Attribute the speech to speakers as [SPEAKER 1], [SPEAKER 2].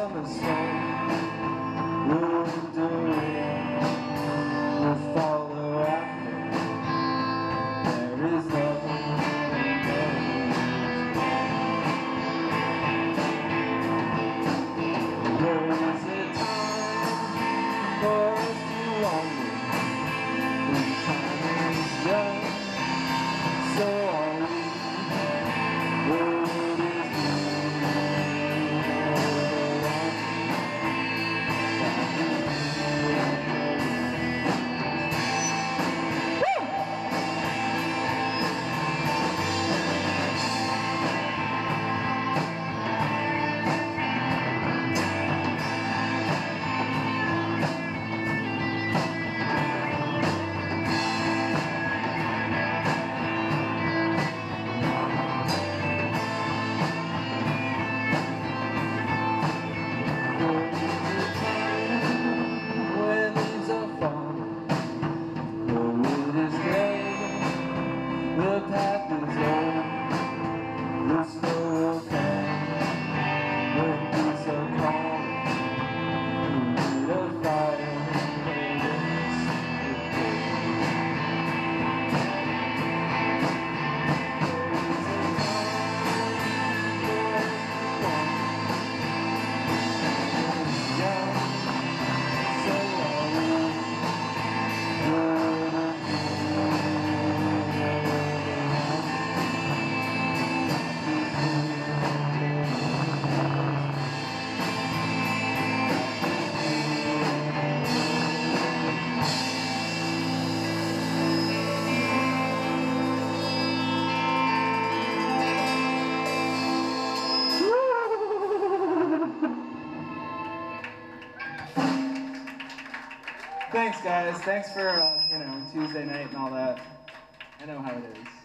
[SPEAKER 1] summer song. Thanks, guys. Thanks for, uh, you know, Tuesday night and all that. I know how it is.